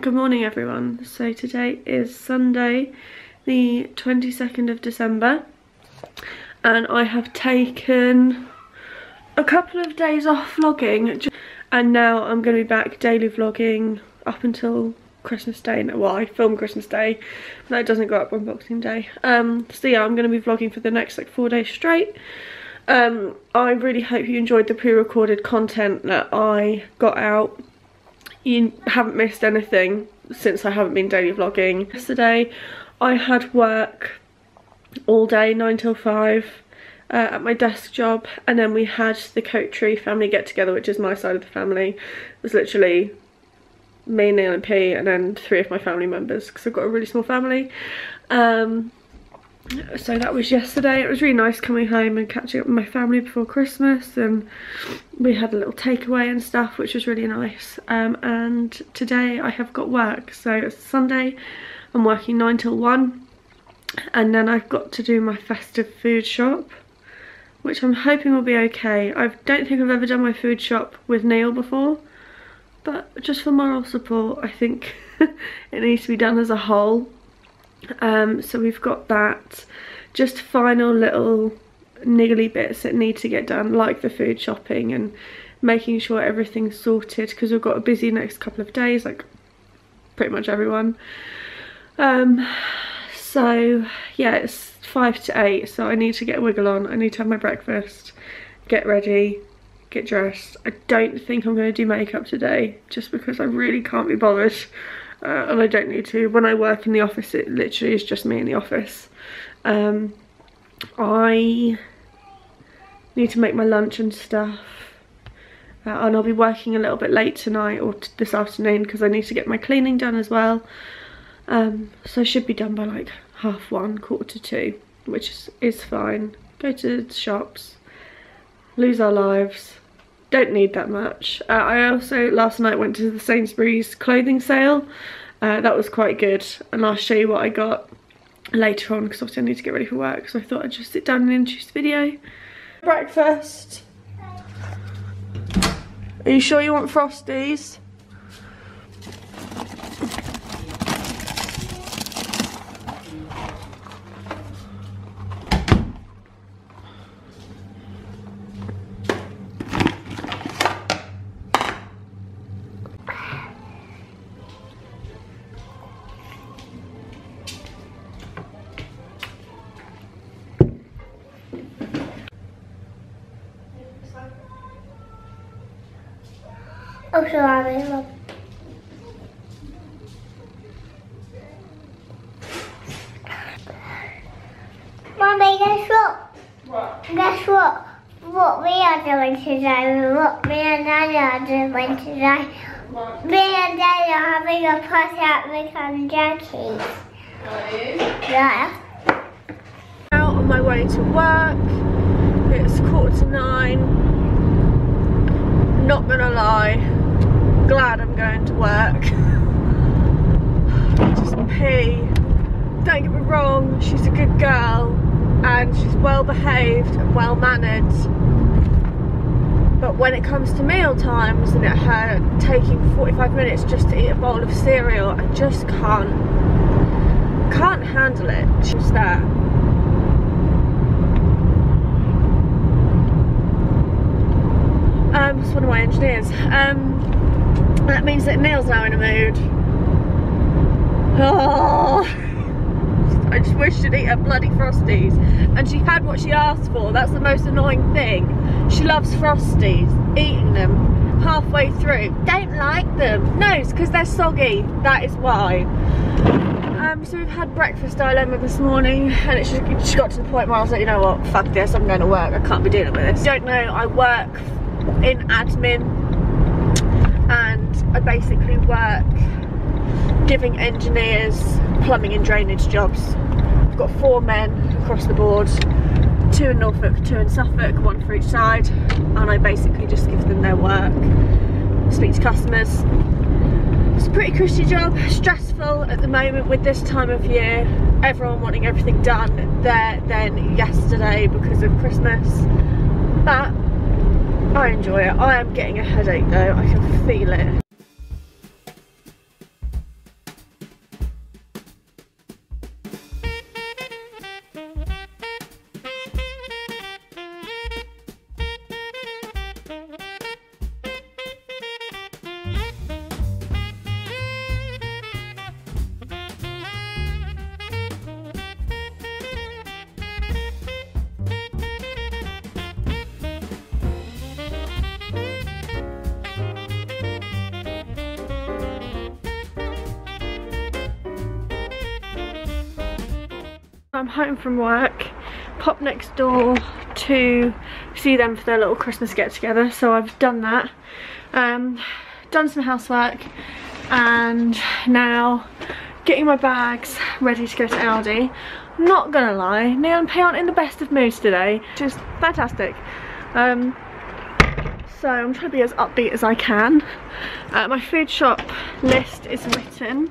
Good morning everyone. So today is Sunday the 22nd of December and I have taken a couple of days off vlogging and now I'm going to be back daily vlogging up until Christmas Day. Well, I film Christmas Day, but that doesn't go up on Boxing Day. Um, so yeah, I'm going to be vlogging for the next like four days straight. Um, I really hope you enjoyed the pre-recorded content that I got out. You haven't missed anything since I haven't been daily vlogging. Yesterday I had work all day, 9 till 5 uh, at my desk job and then we had the Coughtrey family get together which is my side of the family. It was literally me, Neil and P and then three of my family members because I've got a really small family. Um, so that was yesterday. It was really nice coming home and catching up with my family before christmas and we had a little takeaway and stuff which was really nice. Um, and today i have got work. So it's sunday. I'm working 9 till 1 and then i've got to do my festive food shop which i'm hoping will be okay. I don't think i've ever done my food shop with neil before but just for moral support i think it needs to be done as a whole um, so we've got that. Just final little niggly bits that need to get done like the food shopping and making sure everything's sorted because we've got a busy next couple of days like pretty much everyone. Um, so yeah it's five to eight so I need to get a wiggle on. I need to have my breakfast get ready get dressed. I don't think I'm going to do makeup today just because I really can't be bothered uh, and I don't need to. When I work in the office, it literally is just me in the office. Um, I need to make my lunch and stuff. Uh, and I'll be working a little bit late tonight or this afternoon because I need to get my cleaning done as well. Um, so I should be done by like half one, quarter to two, which is, is fine. Go to shops, lose our lives, don't need that much. Uh, I also last night went to the Sainsbury's clothing sale. Uh, that was quite good and I'll show you what I got later on because obviously I need to get ready for work so I thought I'd just sit down and introduce the video. Breakfast. Are you sure you want Frosties? Me and Daddy are? Me and are having a party at Rick and. Yeah. Out on my way to work. It's quarter to nine. Not gonna lie, glad I'm going to work. Just P. Don't get me wrong, she's a good girl and she's well behaved and well mannered. But when it comes to meal times and at her taking 45 minutes just to eat a bowl of cereal, I just can't can't handle it. She's there. Um, it's one of my engineers. Um, that means that Neil's now in a mood. Oh, I just wish she'd eat her bloody Frosties. And she had what she asked for. That's the most annoying thing. She loves Frosties. Eating them halfway through. Don't like them. No, it's because they're soggy. That is why. Um, so we've had breakfast dilemma this morning and it's just, just got to the point where I was like, you know what, fuck this, I'm going to work, I can't be dealing with this. Don't know, I work in admin and I basically work giving engineers plumbing and drainage jobs. I've got four men across the board, two in Norfolk, two in Suffolk, one for each side and I basically just give them their work, speak to customers, it's a pretty cushy job, stressful at the moment with this time of year. Everyone wanting everything done there then yesterday because of Christmas. But I enjoy it. I am getting a headache though, I can feel it. I'm home from work, pop next door to see them for their little Christmas get together, so I've done that. Um, done some housework and now getting my bags ready to go to Aldi. Not gonna lie, Neil and Pay aren't in the best of moods today, just fantastic. Um, so I'm trying to be as upbeat as I can. Uh, my food shop list is written.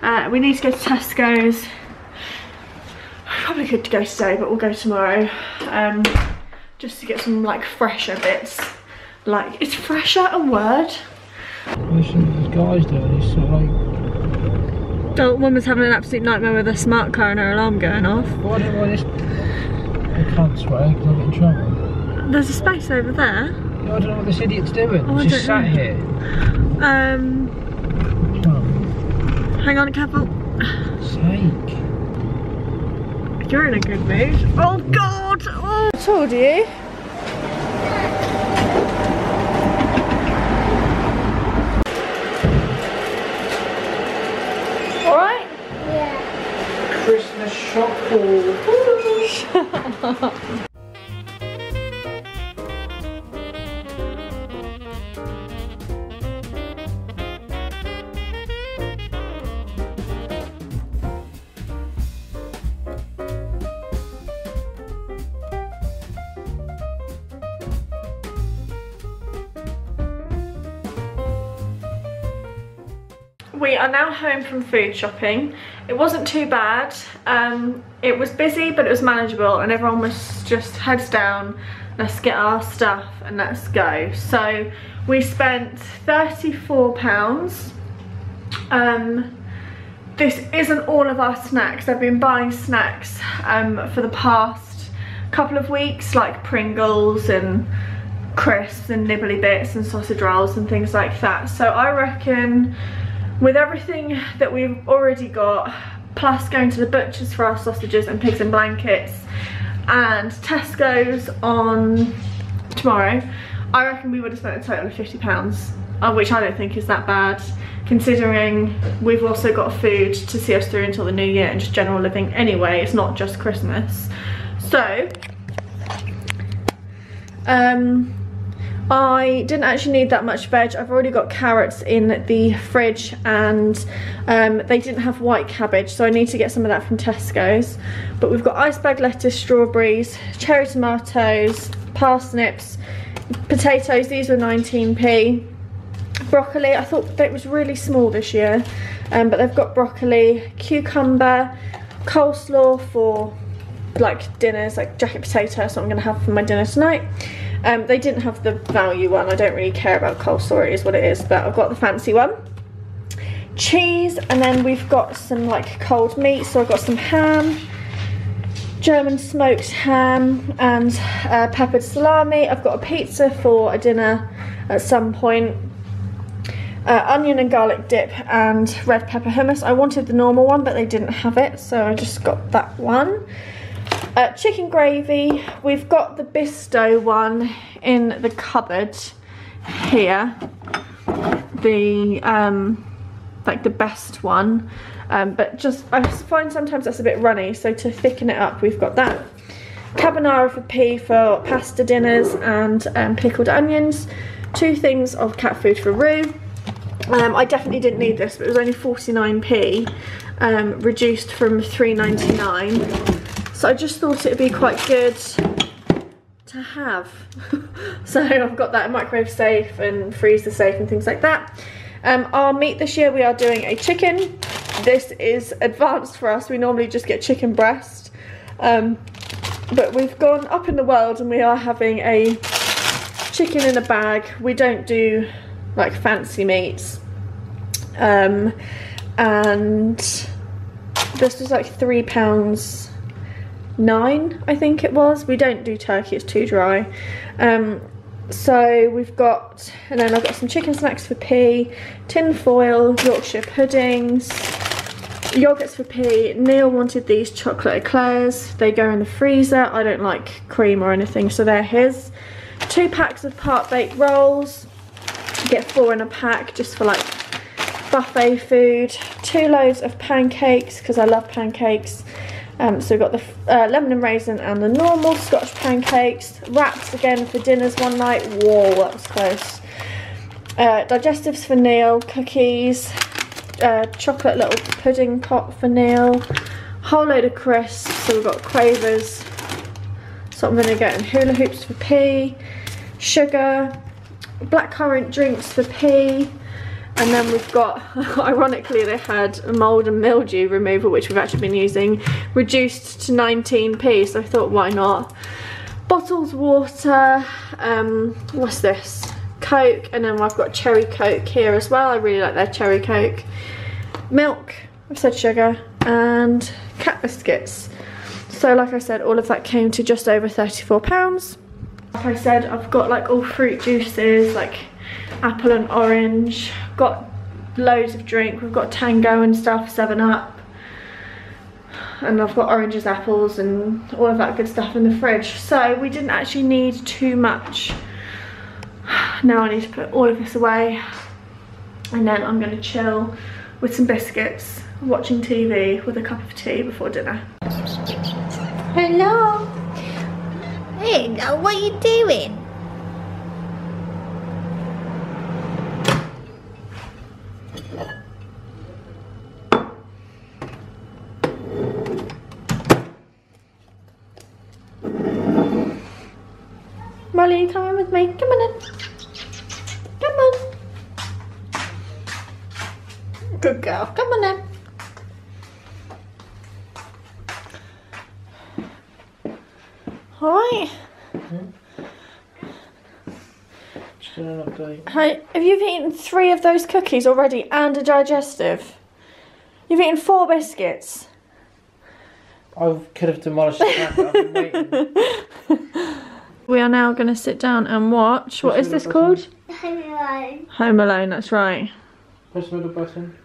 Uh, we need to go to Tesco's probably could go today but we'll go tomorrow um, just to get some like fresher bits like is fresher a word This guy's doing this sort of like. oh woman's having an absolute nightmare with a smart car and her alarm going off Why don't why this? I can't swear because I'll get in trouble. there's a space over there I don't know what this idiot's doing. Oh, I Just sat know. here. um hang on careful sake. You're in a good mood oh god oh. I told you all right Yeah. Christmas shop haul. We are now home from food shopping. It wasn't too bad. Um, it was busy, but it was manageable, and everyone was just heads down. Let's get our stuff and let's go. So we spent 34 pounds. Um, this isn't all of our snacks. I've been buying snacks um, for the past couple of weeks, like Pringles and crisps and nibbly bits and sausage rolls and things like that. So I reckon with everything that we've already got, plus going to the butcher's for our sausages and pigs in blankets, and Tesco's on tomorrow, I reckon we would have spent a total of £50, uh, which I don't think is that bad, considering we've also got food to see us through until the new year and just general living anyway, it's not just Christmas. So, um, I didn't actually need that much veg. I've already got carrots in the fridge and um, they didn't have white cabbage so I need to get some of that from Tesco's. But we've got iceberg lettuce, strawberries, cherry tomatoes, parsnips, potatoes, these were 19p. Broccoli, I thought that was really small this year um, but they've got broccoli, cucumber, coleslaw for like dinners, like jacket potato, what I'm gonna have for my dinner tonight. Um, they didn't have the value one, I don't really care about coleslaw, it is what it is, but I've got the fancy one. Cheese, and then we've got some like cold meat, so I've got some ham, German smoked ham and uh, peppered salami. I've got a pizza for a dinner at some point. Uh, onion and garlic dip and red pepper hummus. I wanted the normal one, but they didn't have it, so I just got that one. Uh, chicken gravy. We've got the Bisto one in the cupboard here. The um, like the best one, um, but just I find sometimes that's a bit runny. So to thicken it up, we've got that. Carbonara for P for pasta dinners and um, pickled onions. Two things of cat food for Roo. Um, I definitely didn't need this, but it was only 49p, um, reduced from 3.99. So I just thought it would be quite good to have. so I've got that microwave safe and freezer safe and things like that. Um, our meat this year, we are doing a chicken. This is advanced for us. We normally just get chicken breast. Um, but we've gone up in the world and we are having a chicken in a bag. We don't do like fancy meats. Um, and this was like three pounds nine, I think it was. We don't do turkey, it's too dry. Um, so we've got, and then I've got some chicken snacks for P, tin foil, Yorkshire puddings, yogurts for P. Neil wanted these chocolate eclairs. They go in the freezer. I don't like cream or anything, so they're his. Two packs of part baked rolls. You get four in a pack just for like buffet food. Two loads of pancakes because I love pancakes. Um, so we've got the uh, lemon and raisin and the normal Scotch pancakes. Wraps again for dinners one night. Whoa, that was close. Uh, digestives for Neil, cookies, uh, chocolate little pudding pot for Neil, whole load of crisps. So we've got quavers, So I'm vinegar and hula hoops for P, sugar, blackcurrant drinks for P, and then we've got, ironically they had mould and mildew removal which we've actually been using, reduced to 19p so I thought why not. Bottles, water, um, what's this? Coke and then I've got cherry coke here as well, I really like their cherry coke. Milk, I've said sugar, and cat biscuits. So like I said, all of that came to just over £34. Like I said, I've got like all fruit juices, like apple and orange. Got loads of drink. We've got Tango and stuff, 7 Up. And I've got oranges, apples and all of that good stuff in the fridge. So we didn't actually need too much. Now I need to put all of this away. And then I'm going to chill with some biscuits, watching TV with a cup of tea before dinner. Hello. Hey, what are you doing? You coming with me? Come on in. Come on. Good girl. Come on in. Alright. Doing. Hi, have you eaten three of those cookies already and a digestive? You've eaten four biscuits. I could have demolished but I've been waiting. We are now going to sit down and watch. What Press is the this middle called? Hello. Home Alone, that's right. Press the middle button.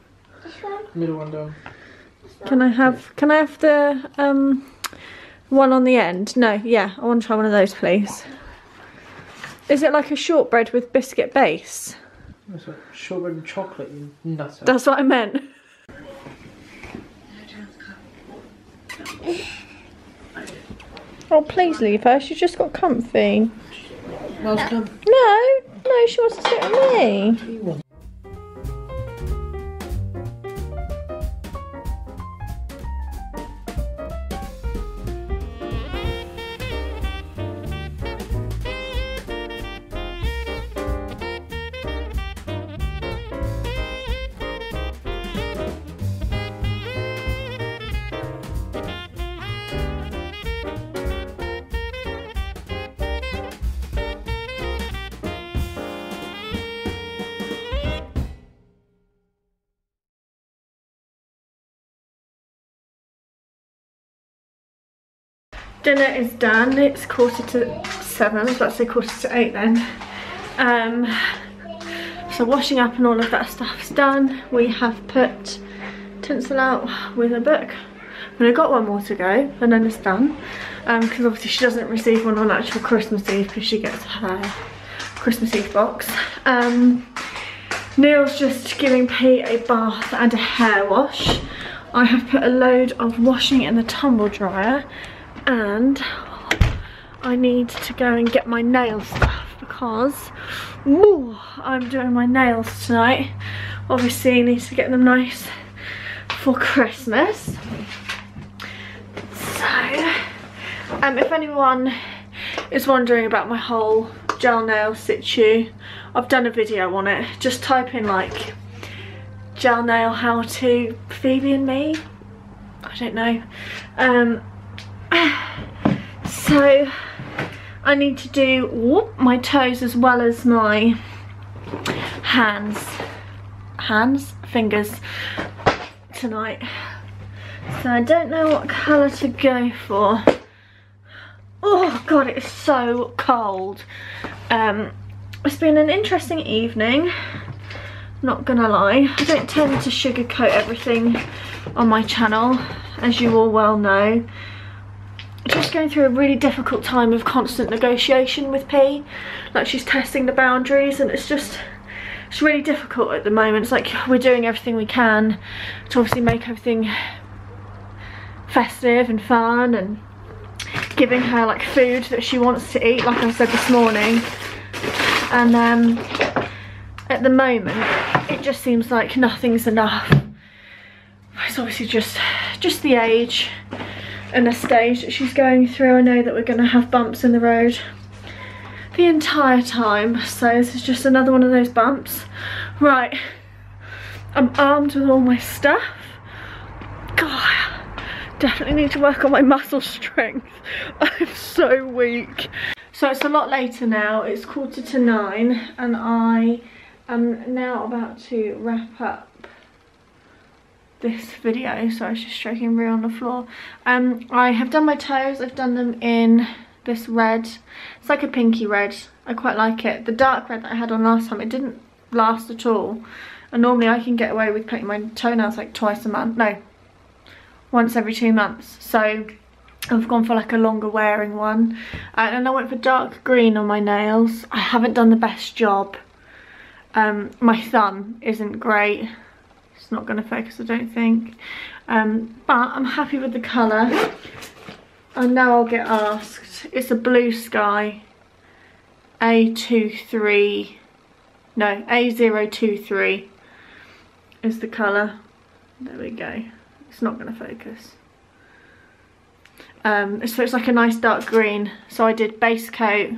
This one? Middle one down. Can I have can I have the um one on the end? No, yeah, I want to try one of those please. Is it like a shortbread with biscuit base? That's like shortbread and chocolate, you nutter. That's what I meant. Oh please leave her, she's just got comfy. No, no, she wants to sit with me. Dinner is done. It's quarter to seven. Was about to say quarter to eight then. Um, so washing up and all of that stuff's done. We have put tinsel out with a book. I've got one more to go and then it's done. Because obviously she doesn't receive one on actual Christmas Eve because she gets her Christmas Eve box. Um, Neil's just giving Pete a bath and a hair wash. I have put a load of washing in the tumble dryer and I need to go and get my nail stuff because ooh, I'm doing my nails tonight. Obviously I need to get them nice for Christmas. So, um, if anyone is wondering about my whole gel nail situ, I've done a video on it. Just type in like gel nail how to Phoebe and me. I don't know. Um, so I need to do whoop, my toes as well as my hands, hands, fingers tonight. So I don't know what colour to go for. Oh god, it is so cold. Um, it's been an interesting evening, not gonna lie. I don't tend to sugarcoat everything on my channel, as you all well know. Just going through a really difficult time of constant negotiation with P. Like she's testing the boundaries and it's just, it's really difficult at the moment. It's like we're doing everything we can to obviously make everything festive and fun and giving her like food that she wants to eat like I said this morning and um, at the moment it just seems like nothing's enough it's obviously just just the age and a stage that she's going through I know that we're going to have bumps in the road the entire time so this is just another one of those bumps right I'm armed with all my stuff God definitely need to work on my muscle strength. I'm so weak. So it's a lot later now, it's quarter to nine and I am now about to wrap up this video. So I was just stroking Roo on the floor. Um, I have done my toes, I've done them in this red. It's like a pinky red, I quite like it. The dark red that I had on last time, it didn't last at all. And normally I can get away with painting my toenails like twice a month. No, once every two months. So I've gone for like a longer wearing one. Uh, and I went for dark green on my nails. I haven't done the best job. Um, my thumb isn't great. It's not going to focus I don't think. Um, but I'm happy with the colour. I know I'll get asked. It's a Bluesky. A23. No, A023 is the colour. There we go. It's not going to focus. Um, so it's like a nice dark green. So I did base coat,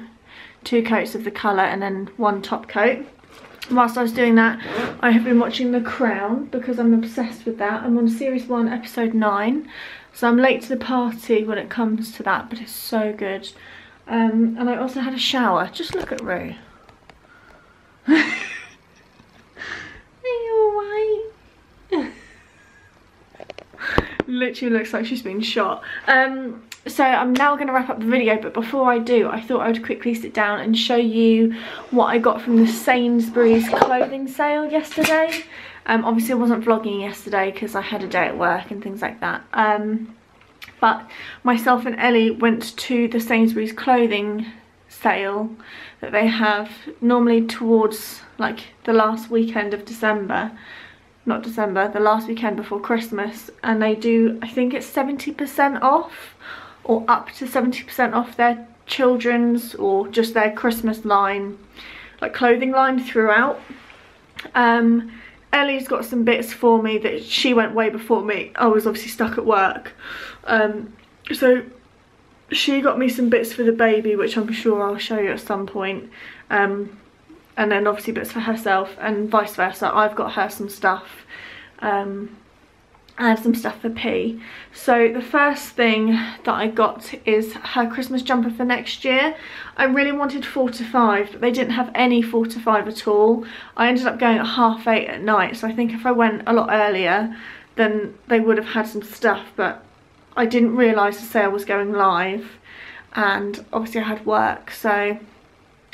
two coats of the colour and then one top coat. Whilst I was doing that, I have been watching The Crown because I'm obsessed with that. I'm on series 1, episode 9. So I'm late to the party when it comes to that, but it's so good. Um, and I also had a shower. Just look at Roo. Are you alright? literally looks like she's been shot. Um, so I'm now going to wrap up the video, but before I do, I thought I would quickly sit down and show you what I got from the Sainsbury's clothing sale yesterday. Um, obviously I wasn't vlogging yesterday because I had a day at work and things like that. Um, but myself and Ellie went to the Sainsbury's clothing sale that they have normally towards like the last weekend of December not December, the last weekend before Christmas and they do, I think it's 70% off or up to 70% off their children's or just their Christmas line, like clothing line throughout. Um, Ellie's got some bits for me that she went way before me. I was obviously stuck at work. Um, so she got me some bits for the baby, which I'm sure I'll show you at some point. Um, and then obviously bits for herself and vice versa. I've got her some stuff. Um, I have some stuff for P. So the first thing that I got is her Christmas jumper for next year. I really wanted 4 to 5, but they didn't have any 4 to 5 at all. I ended up going at half 8 at night, so I think if I went a lot earlier, then they would have had some stuff, but I didn't realise the sale was going live, and obviously I had work, so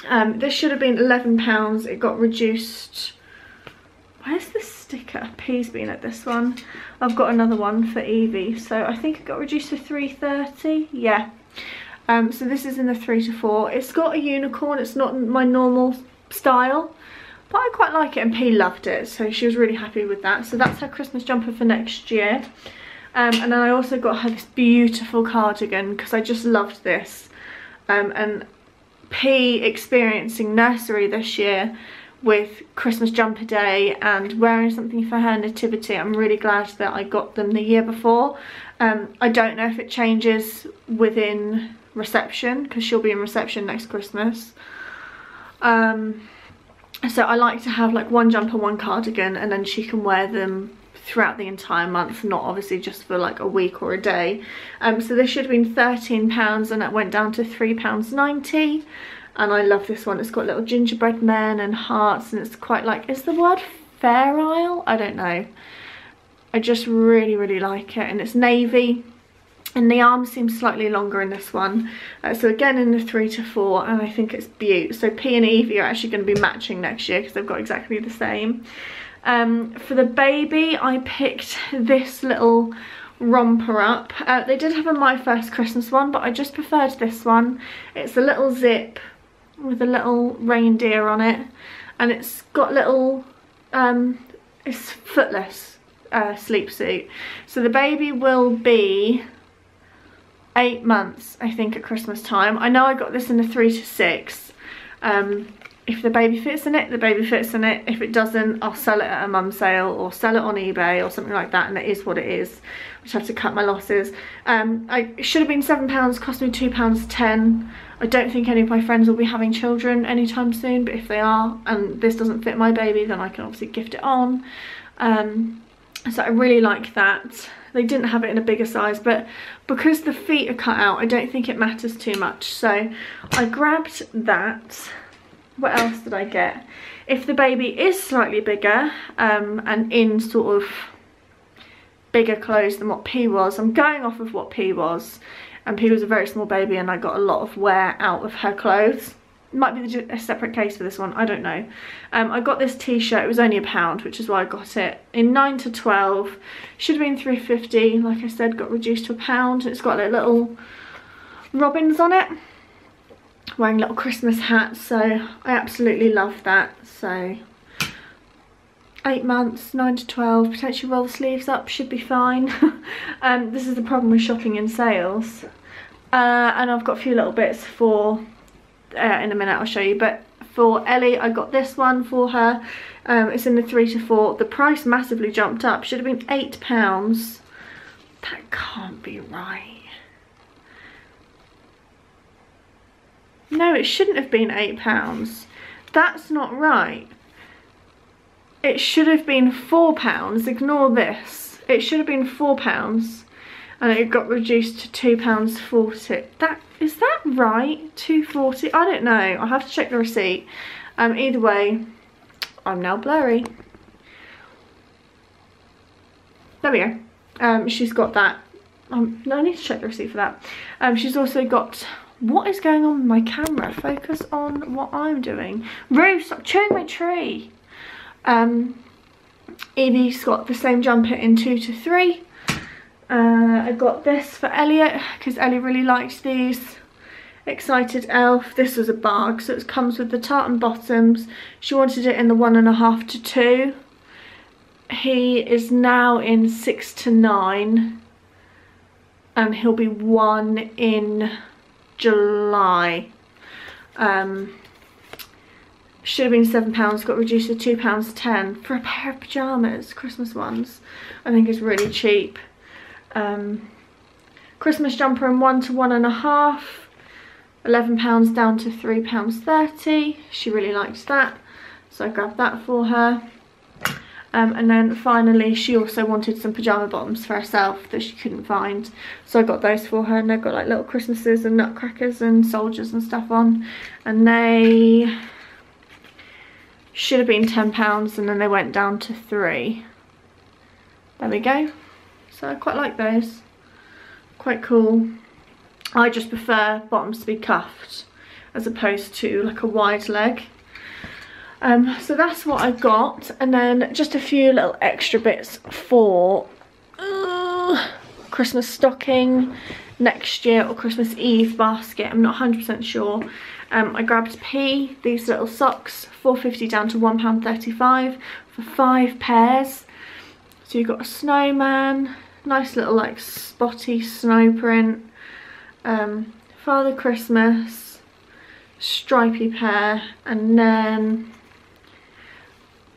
um, this should have been £11. It got reduced. Where's the sticker? P's been at this one. I've got another one for Evie. So I think it got reduced to 3.30. Yeah. Um, so this is in the 3 to 4. It's got a unicorn. It's not my normal style. But I quite like it and P loved it. So she was really happy with that. So that's her Christmas jumper for next year. Um, and then I also got her this beautiful cardigan because I just loved this. Um, and P experiencing nursery this year with Christmas jumper day and wearing something for her nativity. I'm really glad that I got them the year before. Um, I don't know if it changes within reception because she'll be in reception next Christmas. Um, so I like to have like one jumper, one cardigan and then she can wear them throughout the entire month, not obviously just for like a week or a day. Um, so this should have been £13 and it went down to £3.90 and I love this one. It's got little gingerbread men and hearts and it's quite like, is the word fair isle? I don't know. I just really, really like it and it's navy and the arm seems slightly longer in this one. Uh, so again in the three to four and I think it's beaut. So P and Evie are actually going to be matching next year because they've got exactly the same. Um, for the baby, I picked this little romper up. Uh, they did have a My First Christmas one, but I just preferred this one. It's a little zip with a little reindeer on it. And it's got little, um, it's footless. uh, sleep suit. So the baby will be eight months, I think, at Christmas time. I know I got this in a three to six. Um, if the baby fits in it, the baby fits in it. If it doesn't, I'll sell it at a mum sale or sell it on eBay or something like that and it is what it is. I just have to cut my losses. Um, I, should have been £7, cost me £2 10 I don't think any of my friends will be having children anytime soon, but if they are and this doesn't fit my baby, then I can obviously gift it on. Um, so I really like that. They didn't have it in a bigger size, but because the feet are cut out, I don't think it matters too much. So I grabbed that. What else did I get? If the baby is slightly bigger um, and in sort of bigger clothes than what P was, I'm going off of what P was and P was a very small baby and I got a lot of wear out of her clothes. Might be a separate case for this one, I don't know. Um, I got this t-shirt, it was only a pound, which is why I got it. In 9 to 12, should have been 3.50. like I said, got reduced to a pound. It's got like little robins on it. Wearing little Christmas hats, so I absolutely love that. So eight months, nine to 12, potentially roll the sleeves up, should be fine. um, this is the problem with shopping in sales. Uh, and I've got a few little bits for, uh, in a minute I'll show you, but for Ellie I got this one for her. Um, it's in the three to four. The price massively jumped up, should have been eight pounds. That can't be right. No, it shouldn't have been eight pounds. That's not right it should have been four pounds. Ignore this. It should have been four pounds and it got reduced to two pounds 40 that is that right? 240 i don't know. I'll have to check the receipt. Um either way i'm now blurry. There we go. Um she's got that. Um no i need to check the receipt for that. Um she's also got what is going on with my camera? Focus on what i'm doing. Ruth, stop chewing my tree um, Evie's got the same jumper in two to three. Uh, I got this for Elliot because Ellie really likes these. Excited Elf. This was a bag, so it comes with the tartan bottoms. She wanted it in the one and a half to two. He is now in six to nine, and he'll be one in July. Um, should have been seven pounds got reduced to two pounds ten for a pair of pajamas christmas ones. I think is really cheap. Um, christmas jumper in one to one and a half. 11 pounds down to three pounds 30 she really likes that so i grabbed that for her. Um, and then finally she also wanted some pajama bottoms for herself that she couldn't find. So I got those for her and they've got like little Christmases and nutcrackers and soldiers and stuff on. And they should have been £10 and then they went down to 3 There we go. So I quite like those. Quite cool. I just prefer bottoms to be cuffed as opposed to like a wide leg. Um, so that's what I've got and then just a few little extra bits for uh, Christmas stocking next year or Christmas Eve basket. I'm not 100% sure. Um, I grabbed P, these little socks, 4.50 down to £1.35 for five pairs. So you've got a snowman, nice little like spotty snow print, um, Father Christmas, stripy pair, and then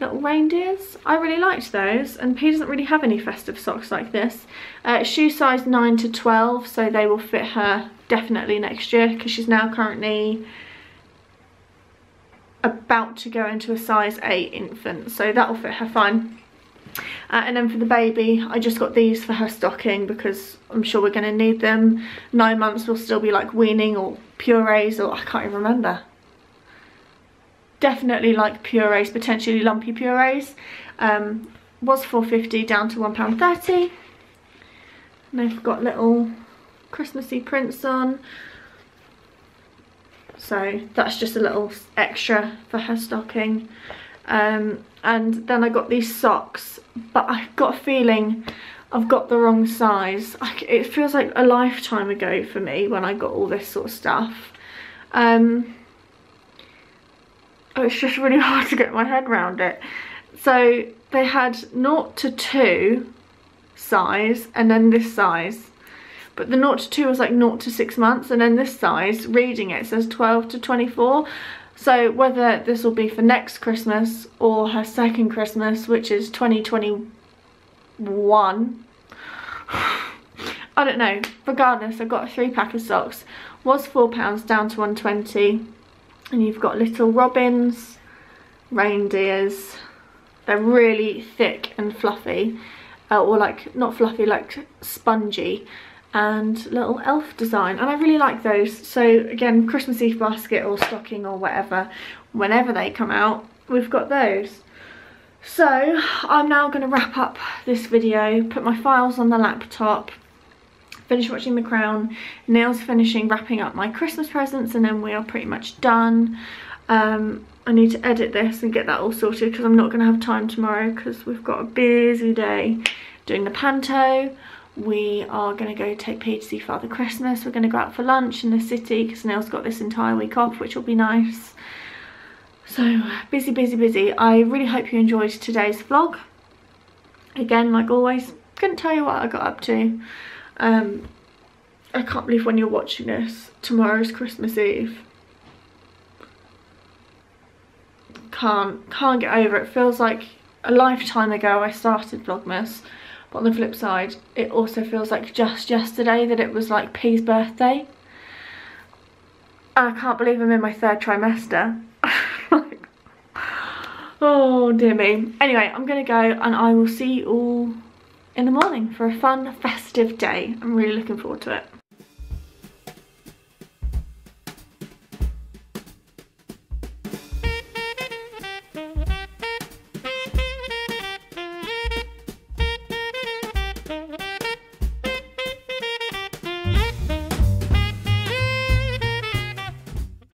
little reindeers. I really liked those and P doesn't really have any festive socks like this. Uh, shoe size 9 to 12 so they will fit her definitely next year because she's now currently about to go into a size 8 infant so that'll fit her fine. Uh, and then for the baby I just got these for her stocking because I'm sure we're going to need them. Nine months will still be like weaning or purees or I can't even remember definitely like purees, potentially lumpy purees. Um, was 4.50 down to £1.30. And they've got little Christmassy prints on. So that's just a little extra for her stocking. Um, and then I got these socks, but I've got a feeling I've got the wrong size. I, it feels like a lifetime ago for me when I got all this sort of stuff. Um, Oh, it's just really hard to get my head around it. So they had 0 to 2 size and then this size. But the 0 to 2 was like 0 to 6 months and then this size, reading it, says 12 to 24. So whether this will be for next Christmas or her second Christmas, which is 2021, I don't know. Regardless, I've got a three pack of socks. Was £4 down to 120 And you've got little robins, reindeers. They're really thick and fluffy. Uh, or like, not fluffy, like spongy and little elf design and I really like those so again Christmas Eve basket or stocking or whatever whenever they come out we've got those so I'm now going to wrap up this video put my files on the laptop finish watching The Crown Neil's finishing wrapping up my Christmas presents and then we are pretty much done um, I need to edit this and get that all sorted because I'm not going to have time tomorrow because we've got a busy day doing the panto we are going to go take P to see Father Christmas. We're going to go out for lunch in the city because Neil's got this entire week off, which will be nice. So busy, busy, busy. I really hope you enjoyed today's vlog. Again, like always, couldn't tell you what I got up to. Um, I can't believe when you're watching this, tomorrow's Christmas Eve. Can't, can't get over it. Feels like a lifetime ago I started Vlogmas but on the flip side, it also feels like just yesterday that it was like P's birthday. And I can't believe I'm in my third trimester. oh dear me. Anyway, I'm going to go and I will see you all in the morning for a fun, festive day. I'm really looking forward to it.